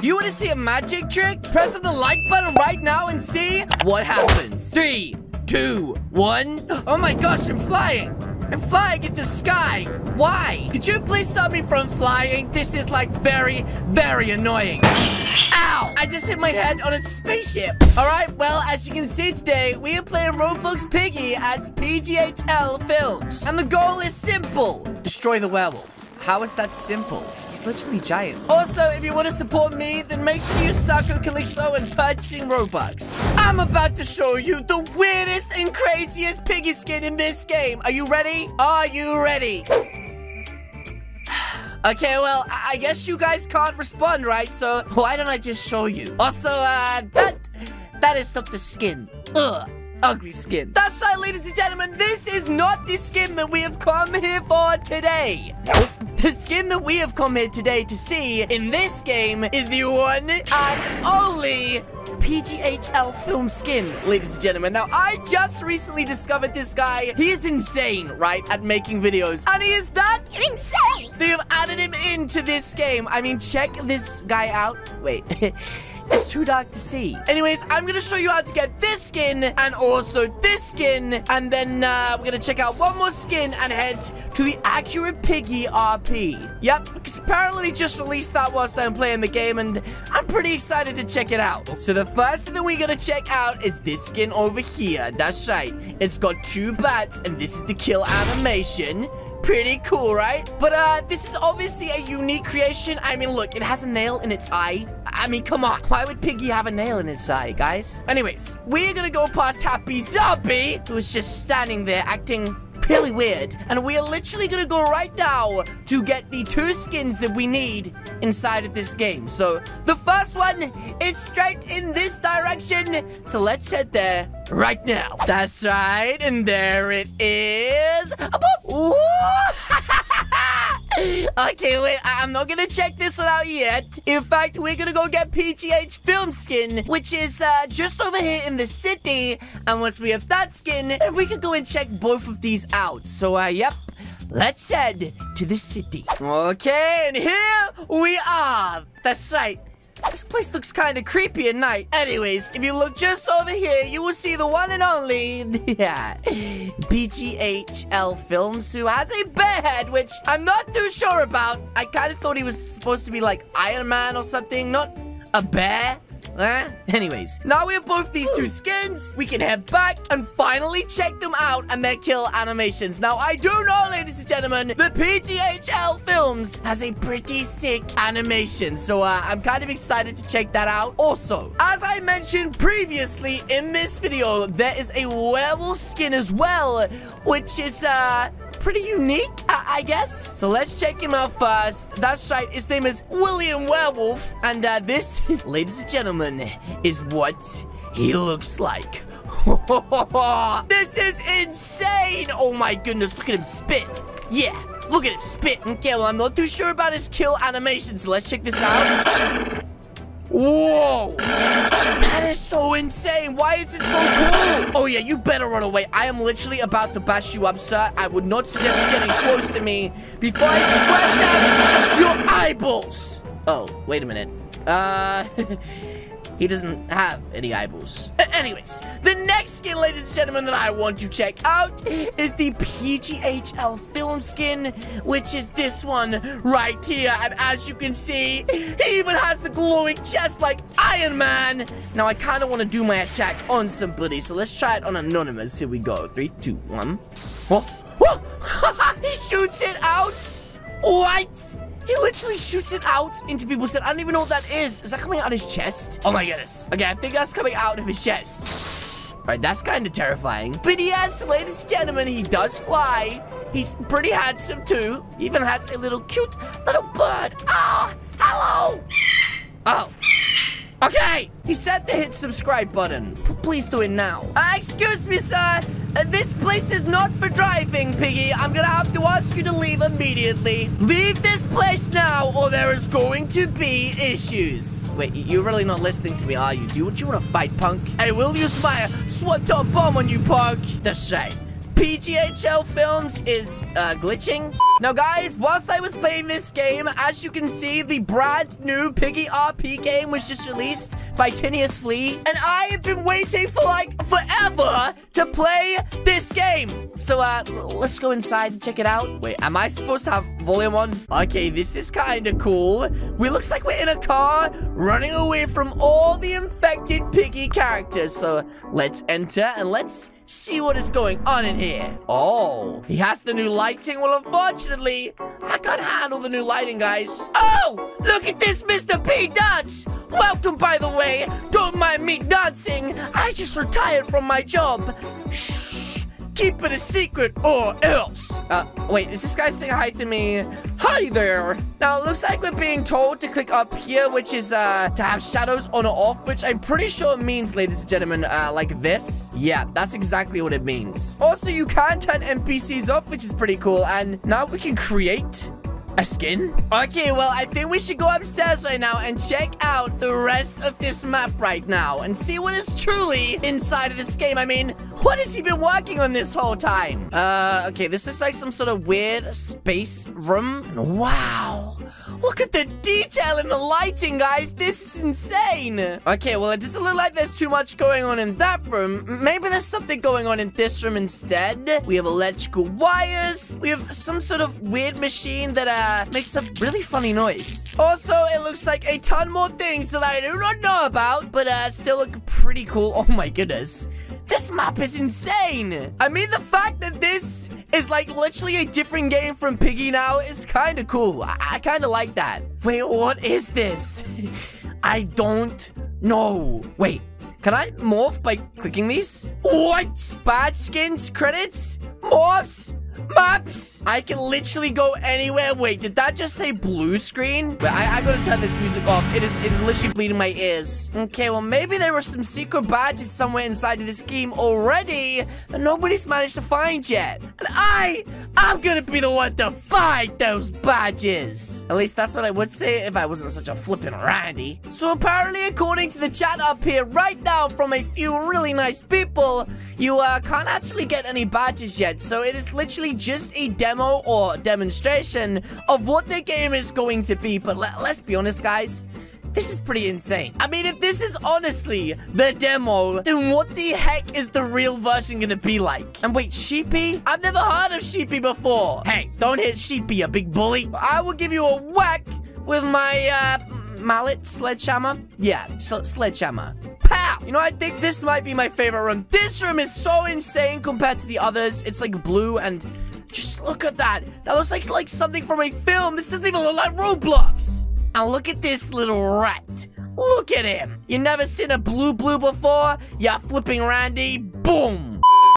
You want to see a magic trick? Press on the like button right now and see what happens. Three, two, one. Oh my gosh, I'm flying. I'm flying in the sky. Why? Could you please stop me from flying? This is like very, very annoying. Ow! I just hit my head on a spaceship. All right, well, as you can see today, we are playing Roblox Piggy as PGHL Films. And the goal is simple. Destroy the werewolf. How is that simple? He's literally giant. Also, if you want to support me, then make sure you use Starco Calixo and purchasing Robux. I'm about to show you the weirdest and craziest piggy skin in this game. Are you ready? Are you ready? Okay, well, I, I guess you guys can't respond, right? So why don't I just show you? Also, uh, that, that is not the skin. Ugh ugly skin. That's right, ladies and gentlemen, this is not the skin that we have come here for today. The skin that we have come here today to see in this game is the one and only PGHL film skin, ladies and gentlemen. Now, I just recently discovered this guy. He is insane, right, at making videos. And he is that insane. They have added him into this game. I mean, check this guy out. Wait. It's too dark to see. Anyways, I'm gonna show you how to get this skin and also this skin. And then uh, we're gonna check out one more skin and head to the Accurate Piggy RP. Yep, because apparently just released that whilst I'm playing the game and I'm pretty excited to check it out. So the first thing that we're gonna check out is this skin over here. That's right. It's got two bats and this is the kill animation pretty cool, right? But uh, this is obviously a unique creation. I mean, look, it has a nail in its eye. I mean, come on. Why would Piggy have a nail in its eye, guys? Anyways, we're gonna go past Happy Zombie, who's just standing there acting really weird. And we are literally gonna go right now to get the two skins that we need inside of this game. So the first one is straight in this direction. So let's head there right now. That's right. And there it is. okay, wait, I am not gonna check this one out yet. In fact, we're gonna go get PGHL film skin, which is uh, just over here in the city. And once we have that skin, we can go and check both of these out. So, uh, yep, let's head to the city. Okay, and here we are. That's right. This place looks kind of creepy at night. Anyways, if you look just over here, you will see the one and only, yeah, PGHL Films, who has a bear head, which I'm not too sure about. I kind of thought he was supposed to be like Iron Man or something, not a bear. Eh? Anyways, now we have both these two skins. We can head back and finally check them out and their kill animations. Now, I do know, ladies and gentlemen, the PGHL Films has a pretty sick animation. So, uh, I'm kind of excited to check that out. Also, as I mentioned previously in this video, there is a werewolf skin as well, which is, uh, pretty unique, I, I guess. So let's check him out first. That's right, his name is William Werewolf. And uh, this, ladies and gentlemen, is what he looks like. this is insane! Oh my goodness, look at him spit. Yeah, look at him spit. Okay, well, I'm not too sure about his kill animation, so let's check this out. Whoa! Is so insane. Why is it so cool? Oh, yeah, you better run away. I am literally about to bash you up, sir. I would not suggest getting close to me before I scratch out your eyeballs. Oh, wait a minute. Uh... He doesn't have any eyeballs. Anyways, the next skin, ladies and gentlemen, that I want to check out is the PGHL film skin, which is this one right here. And as you can see, he even has the glowing chest like Iron Man. Now, I kind of want to do my attack on somebody, so let's try it on Anonymous. Here we go. Three, two, one. Oh, oh. he shoots it out. What? He literally shoots it out into people's head. I don't even know what that is. Is that coming out of his chest? Oh my goodness. Okay, I think that's coming out of his chest. All right, that's kind of terrifying. But yes, ladies and gentlemen, he does fly. He's pretty handsome too. He even has a little cute little bird. Ah, oh, hello. Oh. Okay, he said to hit subscribe button. P please do it now. Uh, excuse me, sir. Uh, this place is not for driving, Piggy. I'm gonna have to ask you to leave immediately. Leave this place now, or there is going to be issues. Wait, you're really not listening to me, are you? Do you, do you want to fight, punk? I will use my SWAT bomb on you, punk. That's right. PGHL Films is uh, glitching. Now, guys, whilst I was playing this game, as you can see, the brand new Piggy RP game was just released by Tinius Flea, and I have been waiting for, like, forever to play this game. So, uh, let's go inside and check it out. Wait, am I supposed to have volume on? Okay, this is kind of cool. We looks like we're in a car running away from all the infected Piggy characters. So, let's enter and let's see what is going on in here. Oh, he has the new lighting. Well, unfortunately, I can't handle the new lighting, guys. Oh, look at this, Mr. P. Dance. Welcome, by the way. Don't mind me dancing. I just retired from my job. Shh. Keep it a secret or else. Uh, wait, is this guy saying hi to me? Hi there. Now, it looks like we're being told to click up here, which is, uh, to have shadows on or off, which I'm pretty sure means, ladies and gentlemen, uh, like this. Yeah, that's exactly what it means. Also, you can turn NPCs off, which is pretty cool, and now we can create a skin? Okay, well, I think we should go upstairs right now and check out the rest of this map right now and see what is truly inside of this game. I mean, what has he been working on this whole time? Uh, okay, this is like some sort of weird space room. Wow. Look at the detail in the lighting, guys. This is insane. Okay, well, it doesn't look like there's too much going on in that room. Maybe there's something going on in this room instead. We have electrical wires. We have some sort of weird machine that uh, makes a really funny noise. Also, it looks like a ton more things that I do not know about, but uh, still look pretty cool. Oh my goodness. This map is insane. I mean, the fact that this is like literally a different game from Piggy now is kind of cool. I, I kind of like that. Wait, what is this? I don't know. Wait, can I morph by clicking these? What? Bad skins, credits, morphs? Maps. I can literally go anywhere. Wait, did that just say blue screen? Wait, I, I gotta turn this music off. It is, it is literally bleeding my ears. Okay, well, maybe there were some secret badges somewhere inside of this game already that nobody's managed to find yet. And I, I'm gonna be the one to find those badges. At least that's what I would say if I wasn't such a flippin' Randy. So apparently, according to the chat up here right now from a few really nice people, you uh, can't actually get any badges yet. So it is literally just a demo or demonstration of what the game is going to be. But let, let's be honest, guys. This is pretty insane. I mean, if this is honestly the demo, then what the heck is the real version gonna be like? And wait, Sheepy? I've never heard of Sheepy before. Hey, don't hit Sheepy, you big bully. I will give you a whack with my, uh, mallet sledgehammer? Yeah, sledgehammer. You know, I think this might be my favorite room. This room is so insane compared to the others. It's like blue and just look at that. That looks like, like something from a film. This doesn't even look like Roblox. And look at this little rat. Look at him. You never seen a blue blue before? Yeah, flipping Randy. Boom.